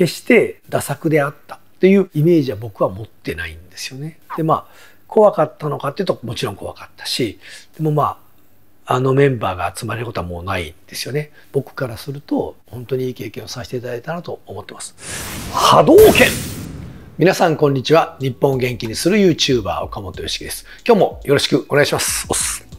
決してダ作であったっていうイメージは僕は持ってないんですよね。でまあ怖かったのかっていうともちろん怖かったしでもまああのメンバーが集まれることはもうないんですよね。僕からすると本当にいい経験をさせていただいたなと思ってます。波動拳皆さんこんにちは。日本を元気にする YouTuber 岡本良樹です。今日もよろしくお願いします。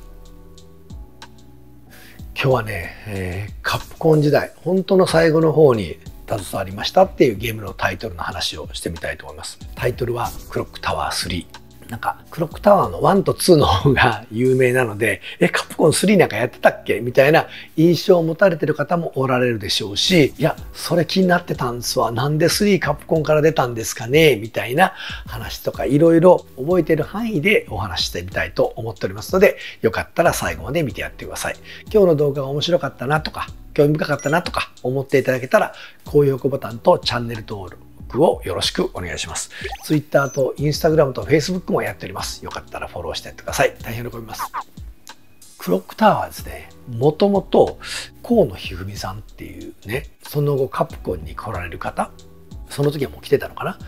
今日はね、えー、カプコン時代、本当の最後の方に携わりましたっていうゲームのタイトルの話をしてみたいと思います。タイトルはクロックタワー3。なんか、クロックタワーの1と2の方が有名なので、え、カプコン3なんかやってたっけ？みたいな印象を持たれてる方もおられるでしょうし、いや、それ気になってたんですわ。なんで3カプコンから出たんですかね？みたいな話とか、いろいろ覚えてる範囲でお話してみたいと思っておりますので、よかったら最後まで見てやってください。今日の動画が面白かったなとか、興味深かったなとか思っていただけたら、高評価ボタンとチャンネル登録、クをよろしくお願いします。Twitter と Instagram と Facebook もやっております。よかったらフォローしてやってください。大変喜びます。クロックタワーですね、もともと河野一二さんっていうね、その後カプコンに来られる方、その時はもう来てたのかな？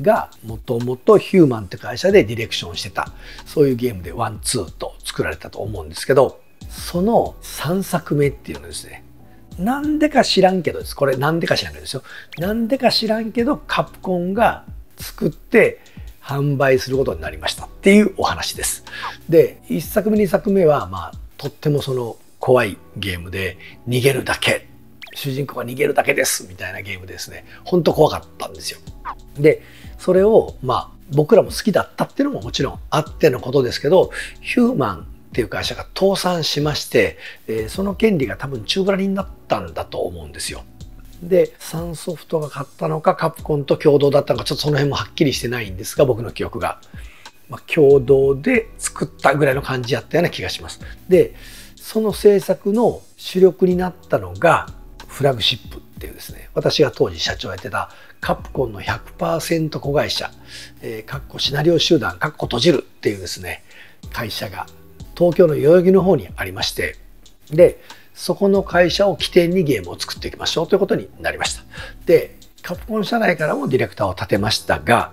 が、もともとヒューマンって会社でディレクションしてた、そういうゲームで one、two と作られたと思うんですけど、その3作目っていうのですね、なんでか知らんけどです。これなんでか知らんけどですよ。なんでか知らんけどカプコンが作って販売することになりましたっていうお話です。で、1作目2作目はまあとってもその怖いゲームで逃げるだけ。主人公が逃げるだけですみたいなゲームですね。ほんと怖かったんですよ。で、それをまあ僕らも好きだったっていうのももちろんあってのことですけど、ヒューマンっていう会社が倒産しまして、えー、その権利が多分宙ぶらりになったんだと思うんですよ。で、サンソフトが買ったのかカプコンと共同だったのかちょっとその辺もはっきりしてないんですが僕の記憶が。まあ、共同で作ったぐらいの感じやったような気がします。で、その制作の主力になったのがフラグシップっていうですね、私が当時社長やってたカプコンの100%子会社、えー、かっこシナリオ集団、かっこ閉じるっていうですね、会社が東京の代々木の方にありましてでそこの会社を起点にゲームを作っていきましょうということになりましたでカプコン社内からもディレクターを立てましたが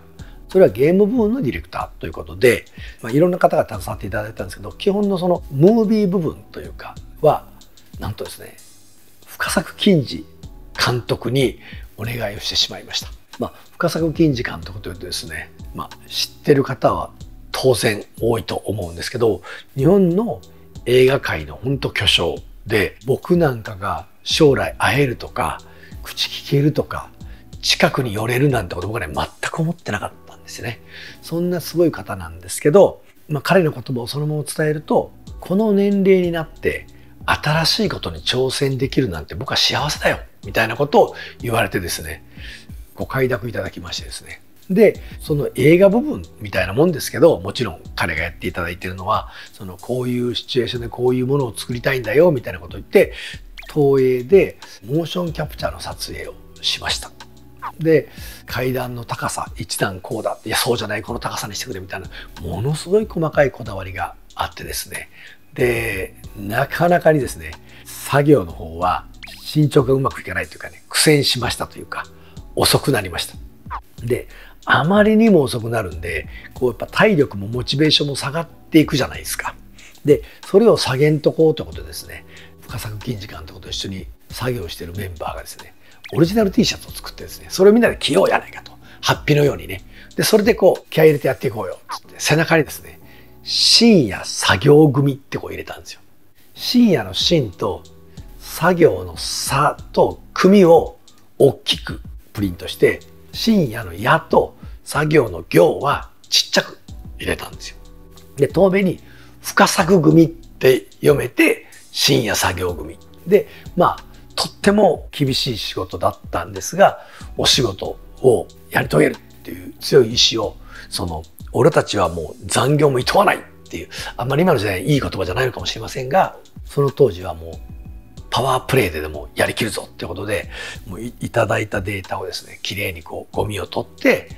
それはゲーム部分のディレクターということで、まあ、いろんな方が携わっていただいたんですけど基本のそのムービー部分というかはなんとですね深作金次監督にお願いをしてしまいました。まあ、深作金次監督というとですね、まあ、知ってる方は当然多いと思うんですけど日本の映画界の本当巨匠で僕なんかが将来会えるとか口聞けるとか近くに寄れるなんてこと僕はね全く思ってなかったんですよね。そんなすごい方なんですけど、まあ、彼の言葉をそのまま伝えるとこの年齢になって新しいことに挑戦できるなんて僕は幸せだよみたいなことを言われてですねご快諾いただきましてですねでその映画部分みたいなもんですけどもちろん彼がやっていただいてるのはそのこういうシチュエーションでこういうものを作りたいんだよみたいなことを言って東映でモーションキャプチャーの撮影をしました。で階段の高さ一段こうだっていやそうじゃないこの高さにしてくれみたいなものすごい細かいこだわりがあってですねでなかなかにですね作業の方は進捗がうまくいかないというかね苦戦しましたというか遅くなりました。であまりにも遅くなるんでこうやっぱ体力もモチベーションも下がっていくじゃないですか。でそれを下げんとこうということですね深作金時間とと一緒に作業してるメンバーがですねオリジナル T シャツを作ってですねそれをみんなで着ようやないかとハッピーのようにねでそれでこう気合い入れてやっていこうよっつって背中にですね深夜作業組ってこう入れたんですよ。深夜の深と作業の差と組を大きくプリントして深夜のやと作業の行はちっちゃく入れたんですよ。で、遠目に深作組って読めて深夜作業組。で、まあ、とっても厳しい仕事だったんですが、お仕事をやり遂げるっていう強い意志を、その、俺たちはもう残業も厭わないっていう、あんまり今の時代いい言葉じゃないのかもしれませんが、その当時はもうパワープレイででもやりきるぞってことでもういただいたデータをですねきれいにこうゴミを取って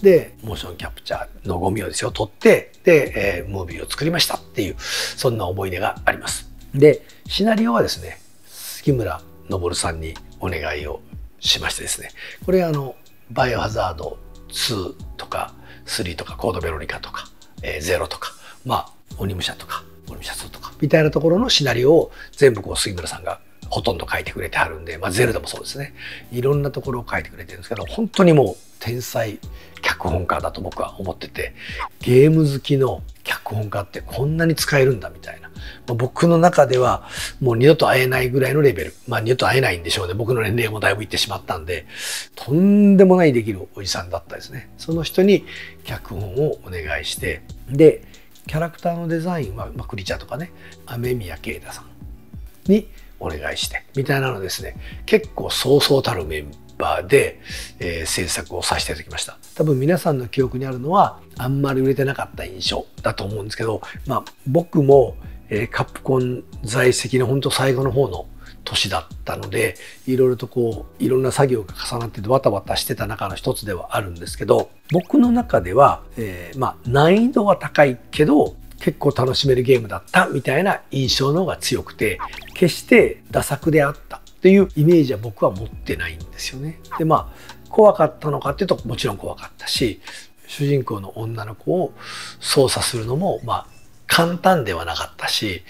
でモーションキャプチャーのゴミをですよ取ってで、えー、ムービーを作りましたっていうそんな思い出があります。でシナリオはですね杉村昇さんにお願いをしましてですねこれあのバイオハザード2とか3とかコードベロニカとか、えー、0とかまあ鬼武者とか鬼武者2とかみたいなところのシナリオを全部こう杉村さんがほとんど書いてくれてはるんで、まあ、ゼルダもそうですね。いろんなところを書いてくれてるんですけど本当にもう天才脚本家だと僕は思っててゲーム好きの脚本家ってこんなに使えるんだみたいな、まあ、僕の中ではもう二度と会えないぐらいのレベル。まあ二度と会えないんでしょうね。僕の年齢もだいぶいってしまったんでとんでもないできるおじさんだったですね。その人に脚本をお願いしてでキャラクターのデザインは、まあ、クリチャーとかね雨宮啓太さんにお願いして。みたいなのですね。結構そうそうたるメンバーで、えー、制作をさせていただきました。多分皆さんの記憶にあるのはあんまり売れてなかった印象だと思うんですけど、まあ、僕も、えー、カプコン在籍の本当最後の方の年だったのでいろいろとこういろんな作業が重なってバタバタしてた中の一つではあるんですけど僕の中では、えー、まあ難易度は高いけど結構楽しめるゲームだったみたいな印象の方が強くて決してダ作であったっていうイメージは僕は持ってないんですよね。でまあ怖かったのかっていうともちろん怖かったし主人公の女の子を操作するのもまあ簡単ではなかったし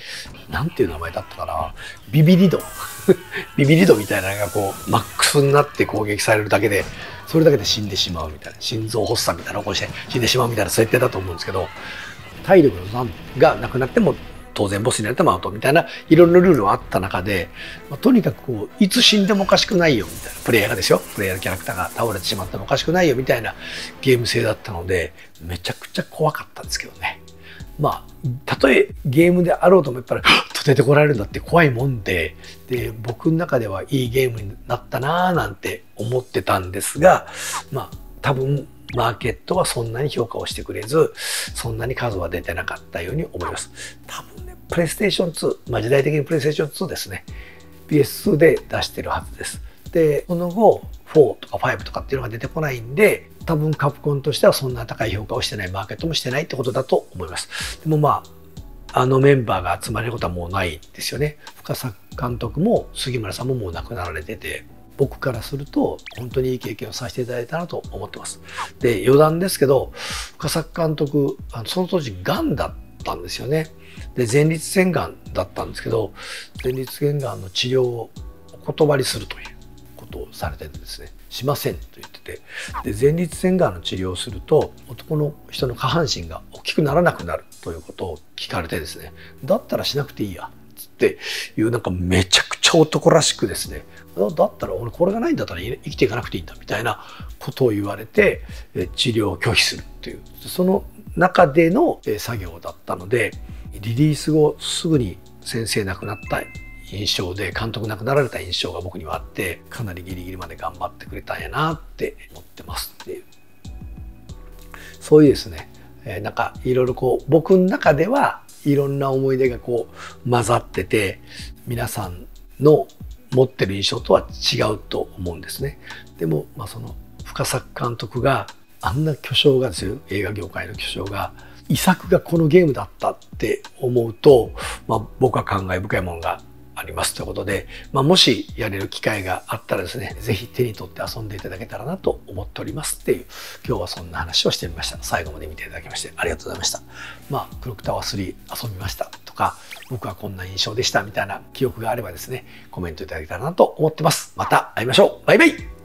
何ていう名前だったかな。ビビリド。ビビリドみたいなのがこうマックスになって攻撃されるだけでそれだけで死んでしまうみたいな。心臓発作みたいな起こして死んでしまうみたいな設定だと思うんですけど体力のがなくなっても当然ボスになれてもアウトみたいないろんなルールはあった中で、まあ、とにかくこういつ死んでもおかしくないよみたいなプレイヤーがですよプレイヤーのキャラクターが倒れてしまってもおかしくないよみたいなゲーム性だったのでめちゃくちゃ怖かったんですけどね。まあ、たとえゲームであろうともやっぱり、と出てこられるんだって怖いもんで、で、僕の中ではいいゲームになったなぁなんて思ってたんですが、まあ、多分マーケットはそんなに評価をしてくれず、そんなに数は出てなかったように思います。多分ね、プレイステーション2、まあ、時代的にプレイステーション2ですね。PS2 で出してるはずです。で、その後、4とか5とかっていうのが出てこないんで、多分カプコンとしてはそんな高い評価をしてない、マーケットもしてないってことだと思います。でもまあ、あのメンバーが集まれることはもうないですよね。深作監督も杉村さんももう亡くなられてて、僕からすると本当にいい経験をさせていただいたなと思ってます。で余談ですけど深作監督あのその当時がんだったんですよね。で前立腺がんだったんですけど前立腺がんの治療をお断りするということをされててですねしませんと言っててで前立腺がんの治療をすると男の人の下半身が大きくならなくなるということを聞かれてですねだったらしなくていいやつっていうなんかめちゃくちゃ男らしくですねだったら俺これがないんだったら生きていかなくていいんだみたいなことを言われて治療を拒否するっていうその中での作業だったのでリリース後すぐに先生亡くなった印象で監督亡くなられた印象が僕にはあってかなりギリギリまで頑張ってくれたんやなって思ってますっていうそういうですねなんかいろいろこう僕の中ではいろんな思い出がこう混ざってて皆さんの持ってる印象とは違うと思うんですね。でも、まあ、その深作監督があんな巨匠がですよ映画業界の巨匠が遺作がこのゲームだったって思うと、まあ、僕は感慨深いものがありますということで、まあ、もしやれる機会があったらですね、ぜひ手に取って遊んでいただけたらなと思っておりますっていう、今日はそんな話をしてみました。最後まで見ていただきましてありがとうございました。まあ、クロックタワー3遊びましたか、僕はこんな印象でしたみたいな記憶があればですね、コメントいただけたらなと思ってます。また会いましょう。バイバイ